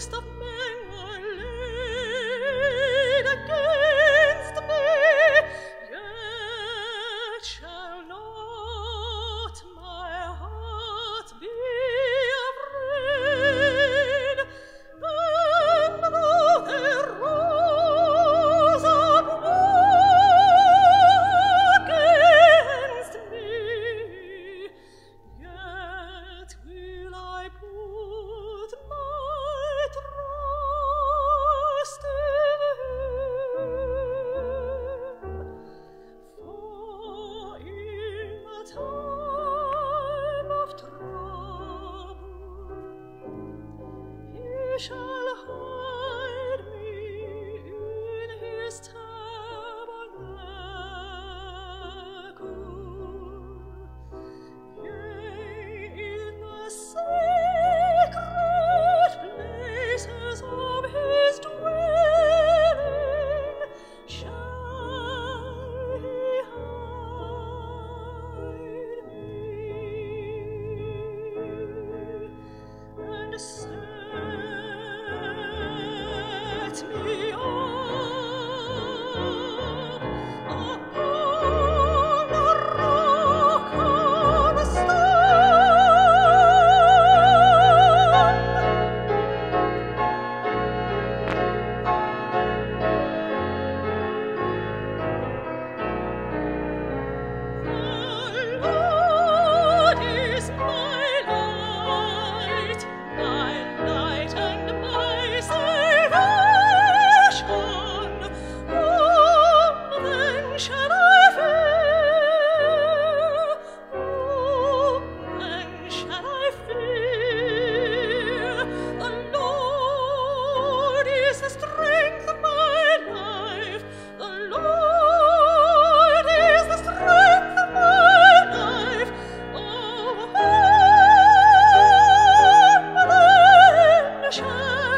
stop shall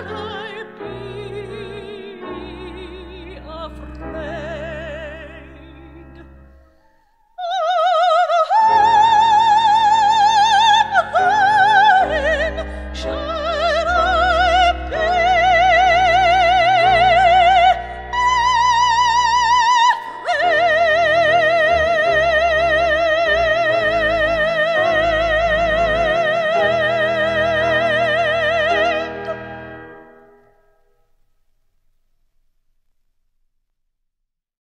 heaven.